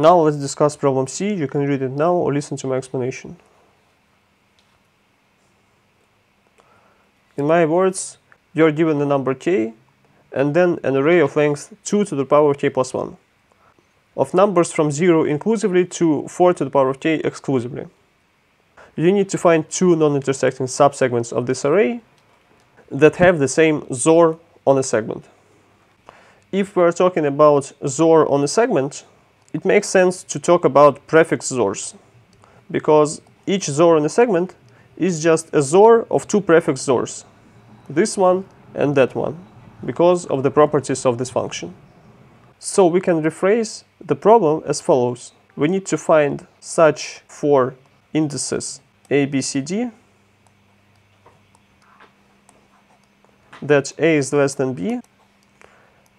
Now let's discuss problem C. You can read it now or listen to my explanation. In my words, you're given the number k and then an array of length 2 to the power of k plus 1 of numbers from 0 inclusively to 4 to the power of k exclusively. You need to find two non-intersecting subsegments of this array that have the same XOR on a segment. If we're talking about XOR on a segment, it makes sense to talk about prefix XORs because each XOR in a segment is just a XOR of two prefix XORs, this one and that one, because of the properties of this function. So we can rephrase the problem as follows. We need to find such four indices a, B, C, D that A is less than B,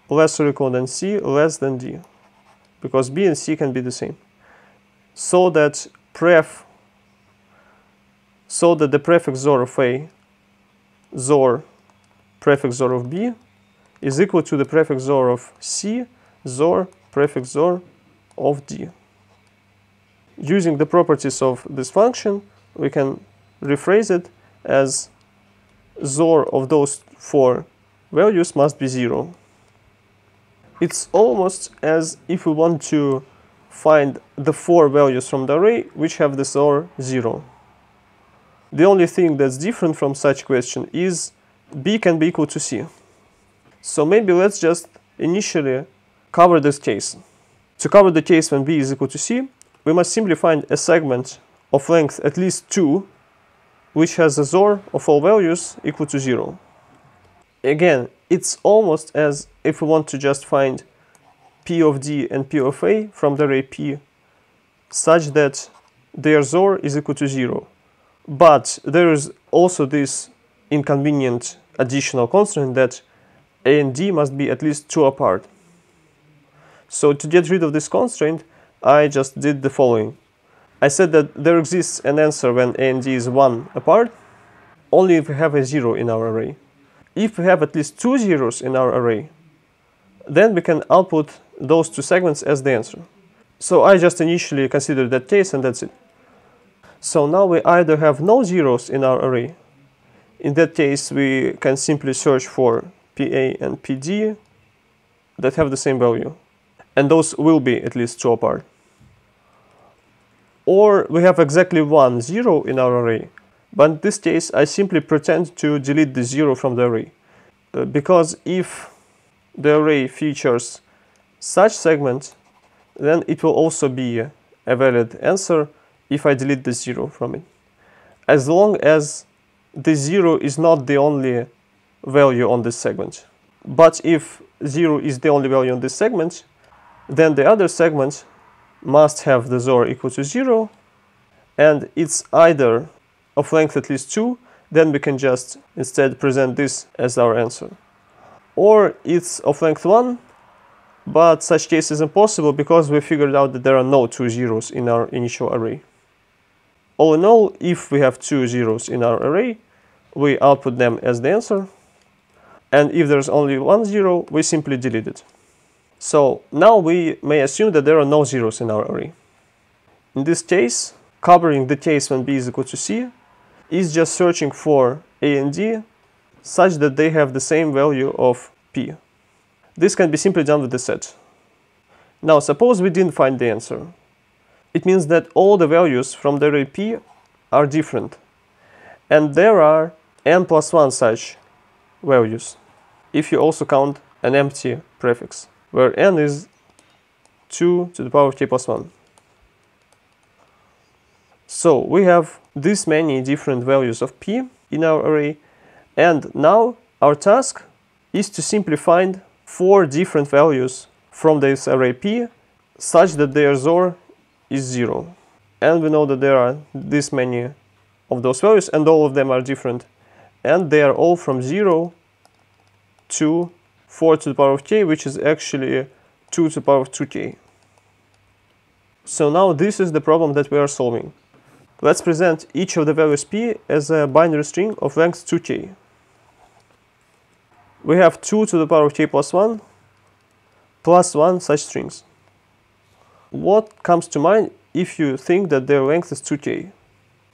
less or equal than C, less than D, because B and C can be the same. So that pref, so that the prefix XOR of A, XOR, prefix XOR of B, is equal to the prefix XOR of C, XOR, prefix XOR of D. Using the properties of this function, we can rephrase it as XOR of those four values must be zero. It's almost as if we want to find the four values from the array which have the XOR zero. The only thing that's different from such question is b can be equal to c. So maybe let's just initially cover this case. To cover the case when b is equal to c, we must simply find a segment of length at least 2 which has a XOR of all values equal to 0. Again, it's almost as if we want to just find P of D and P of A from the array P such that their XOR is equal to 0. But there is also this inconvenient additional constraint that A and D must be at least 2 apart. So to get rid of this constraint, I just did the following. I said that there exists an answer when A and D is 1 apart, only if we have a 0 in our array. If we have at least two zeros in our array, then we can output those two segments as the answer. So I just initially considered that case and that's it. So now we either have no zeros in our array. In that case, we can simply search for PA and PD that have the same value. And those will be at least two apart or we have exactly one zero in our array. But in this case, I simply pretend to delete the zero from the array. Uh, because if the array features such segment, then it will also be a valid answer if I delete the zero from it. As long as the zero is not the only value on this segment. But if zero is the only value on this segment, then the other segments must have the XOR equal to 0 and it's either of length at least 2 then we can just instead present this as our answer. Or it's of length 1 but such case is impossible because we figured out that there are no two zeros in our initial array. All in all, if we have two zeros in our array, we output them as the answer. And if there's only one zero, we simply delete it. So now we may assume that there are no zeros in our array. In this case, covering the case when b is equal to c is just searching for a and d such that they have the same value of p. This can be simply done with the set. Now suppose we didn't find the answer. It means that all the values from the array p are different. And there are n plus 1 such values, if you also count an empty prefix where n is 2 to the power of k plus 1. So we have this many different values of p in our array and now our task is to simply find four different values from this array p such that their XOR is 0. And we know that there are this many of those values and all of them are different and they are all from 0 to 4 to the power of k, which is actually 2 to the power of 2k. So now this is the problem that we are solving. Let's present each of the values p as a binary string of length 2k. We have 2 to the power of k plus 1 plus 1 such strings. What comes to mind if you think that their length is 2k?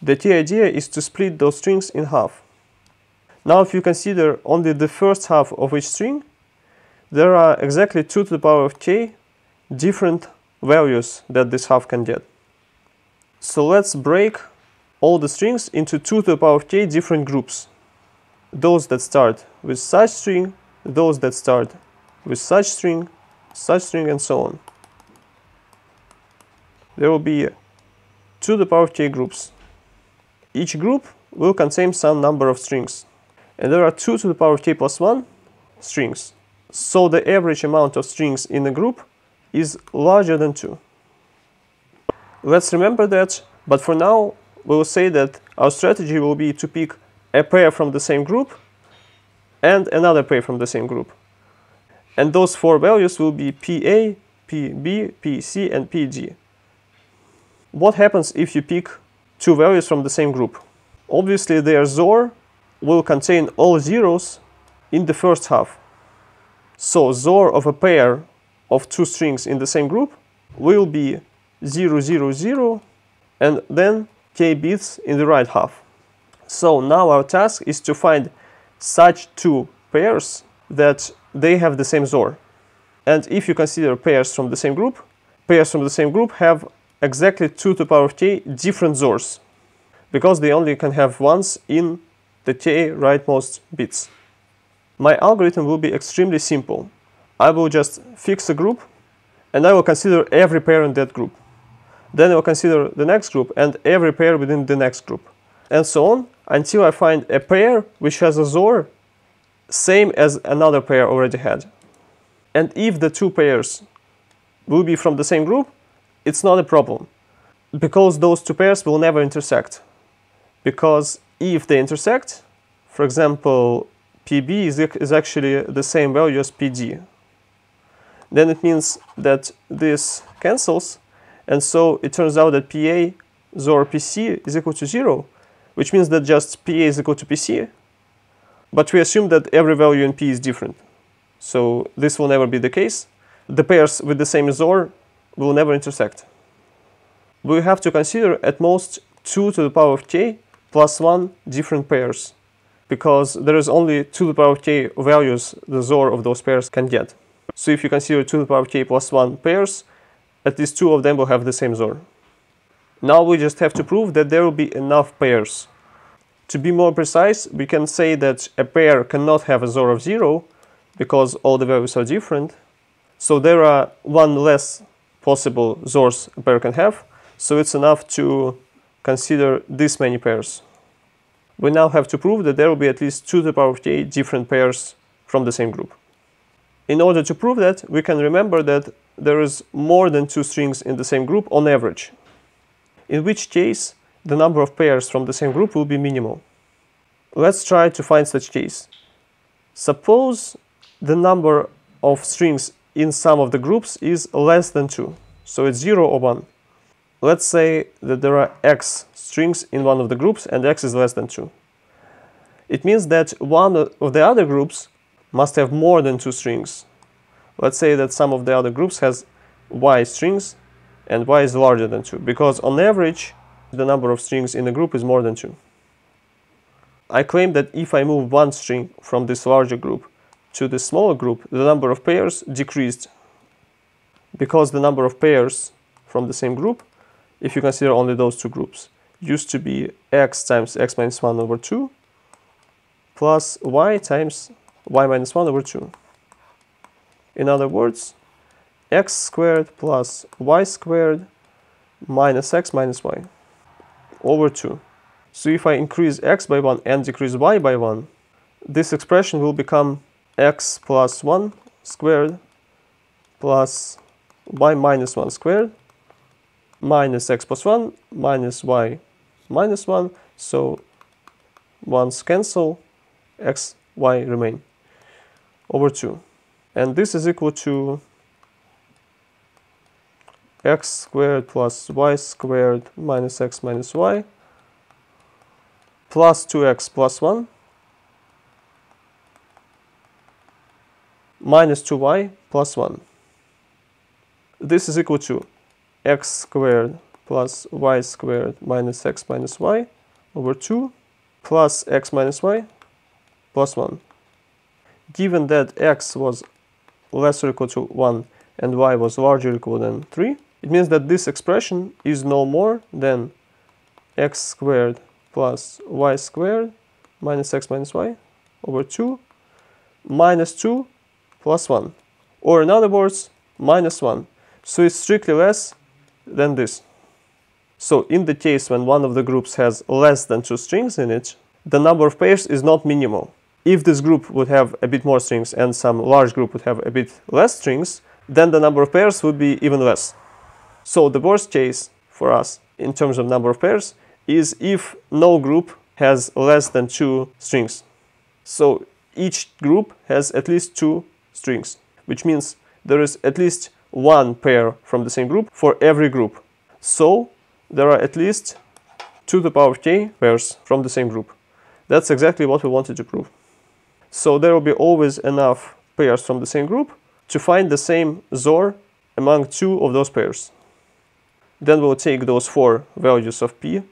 The key idea is to split those strings in half. Now if you consider only the first half of each string, there are exactly 2 to the power of k different values that this half can get. So let's break all the strings into 2 to the power of k different groups. Those that start with such string, those that start with such string, such string, and so on. There will be 2 to the power of k groups. Each group will contain some number of strings. And there are 2 to the power of k plus 1 strings. So the average amount of strings in a group is larger than 2. Let's remember that, but for now we will say that our strategy will be to pick a pair from the same group and another pair from the same group. And those four values will be PA, PB, PC, and PD. What happens if you pick two values from the same group? Obviously their XOR will contain all zeros in the first half. So XOR of a pair of two strings in the same group will be 0, 0, 0, and then k bits in the right half. So now our task is to find such two pairs that they have the same XOR. And if you consider pairs from the same group, pairs from the same group have exactly 2 to the power of k different XORs, because they only can have ones in the k rightmost bits. My algorithm will be extremely simple. I will just fix a group and I will consider every pair in that group. Then I will consider the next group and every pair within the next group. And so on until I find a pair which has a XOR same as another pair already had. And if the two pairs will be from the same group, it's not a problem. Because those two pairs will never intersect. Because if they intersect, for example, PB is, is actually the same value as PD. Then it means that this cancels, and so it turns out that PA XOR PC is equal to 0, which means that just PA is equal to PC, but we assume that every value in P is different. So this will never be the case. The pairs with the same XOR will never intersect. We have to consider at most 2 to the power of k plus 1 different pairs because there is only 2 to the power of k values the XOR of those pairs can get. So if you consider 2 to the power of k plus 1 pairs, at least two of them will have the same XOR. Now we just have to prove that there will be enough pairs. To be more precise, we can say that a pair cannot have a XOR of 0 because all the values are different. So there are one less possible XORs a pair can have. So it's enough to consider this many pairs we now have to prove that there will be at least 2 to the power of k different pairs from the same group. In order to prove that, we can remember that there is more than two strings in the same group on average, in which case the number of pairs from the same group will be minimal. Let's try to find such case. Suppose the number of strings in some of the groups is less than 2, so it's 0 or 1. Let's say that there are x strings in one of the groups and x is less than 2. It means that one of the other groups must have more than two strings. Let's say that some of the other groups has y strings and y is larger than 2 because on average the number of strings in a group is more than 2. I claim that if I move one string from this larger group to the smaller group, the number of pairs decreased because the number of pairs from the same group if you consider only those two groups, used to be x times x minus 1 over 2 plus y times y minus 1 over 2. In other words, x squared plus y squared minus x minus y over 2. So if I increase x by 1 and decrease y by 1, this expression will become x plus 1 squared plus y minus 1 squared minus x plus 1 minus y minus 1. So ones cancel, x, y remain over 2. And this is equal to x squared plus y squared minus x minus y plus 2x plus 1 minus 2y plus 1. This is equal to x squared plus y squared minus x minus y over 2 plus x minus y plus 1. Given that x was less or equal to 1 and y was larger or equal than 3, it means that this expression is no more than x squared plus y squared minus x minus y over 2 minus 2 plus 1. Or in other words, minus 1. So it's strictly less than this. So in the case when one of the groups has less than two strings in it, the number of pairs is not minimal. If this group would have a bit more strings and some large group would have a bit less strings, then the number of pairs would be even less. So the worst case for us in terms of number of pairs is if no group has less than two strings. So each group has at least two strings, which means there is at least one pair from the same group for every group. So there are at least 2 to the power of k pairs from the same group. That's exactly what we wanted to prove. So there will be always enough pairs from the same group to find the same XOR among two of those pairs. Then we'll take those four values of p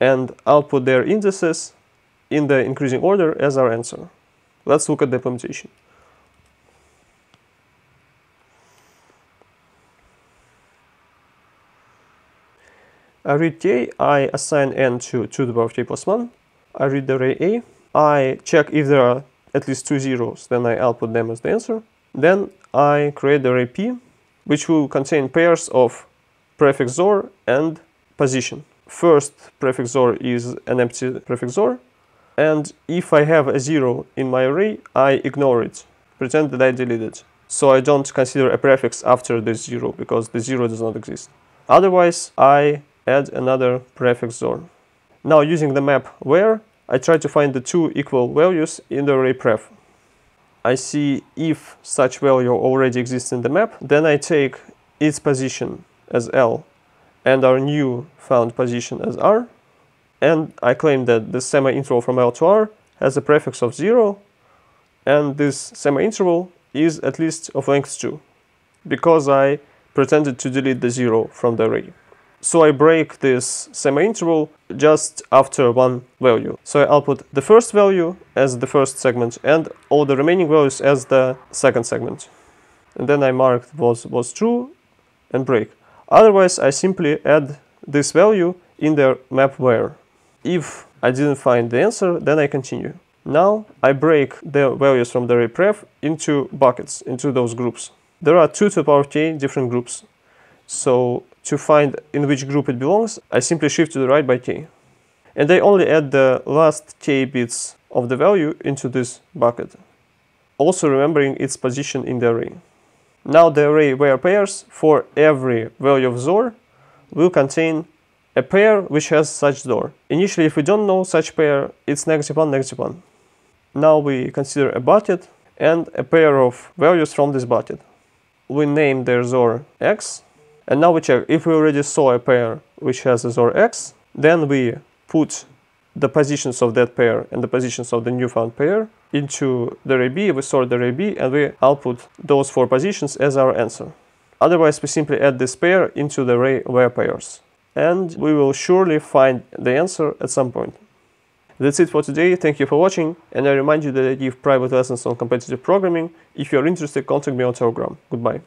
and output their indices in the increasing order as our answer. Let's look at the implementation. I read k, I assign n to 2 to the power of k plus 1. I read the array a. I check if there are at least two zeros, then I output them as the answer. Then I create the array p, which will contain pairs of prefix xor and position. First prefix xor is an empty prefix xor, and if I have a zero in my array, I ignore it, pretend that I deleted. It. So I don't consider a prefix after the zero, because the zero does not exist. Otherwise, I add another prefix xor. Now using the map where, I try to find the two equal values in the array pref. I see if such value already exists in the map, then I take its position as L and our new found position as R, and I claim that the semi-interval from L to R has a prefix of 0, and this semi-interval is at least of length 2, because I pretended to delete the 0 from the array. So I break this semi-interval just after one value. So I'll put the first value as the first segment and all the remaining values as the second segment. And then I mark was, was true and break. Otherwise, I simply add this value in the map where. If I didn't find the answer, then I continue. Now I break the values from the array pref into buckets, into those groups. There are 2 to the power k different groups. So to find in which group it belongs, I simply shift to the right by k. And I only add the last k bits of the value into this bucket, also remembering its position in the array. Now the array where pairs for every value of XOR will contain a pair which has such XOR. Initially, if we don't know such pair, it's negative 1, negative 1. Now we consider a bucket and a pair of values from this bucket. We name their XOR x and now we check, if we already saw a pair which has a XOR x, then we put the positions of that pair and the positions of the new found pair into the array B, we sort the array B, and we output those four positions as our answer. Otherwise, we simply add this pair into the array where pairs. And we will surely find the answer at some point. That's it for today, thank you for watching, and I remind you that I give private lessons on competitive programming. If you are interested, contact me on Telegram. Goodbye.